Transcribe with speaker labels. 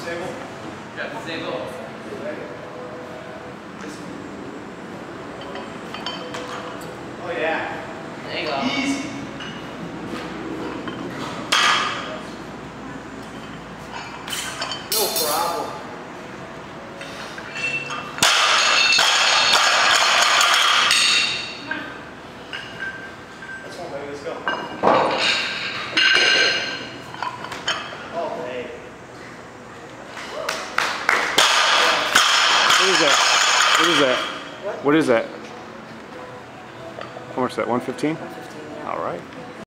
Speaker 1: Disable.
Speaker 2: Yeah, disable.
Speaker 1: Oh yeah.
Speaker 2: There you go.
Speaker 1: Easy. No problem. That's one way. Let's go. Oh, hey.
Speaker 3: What is that? What is that? What is that? How much is that? 115? All right.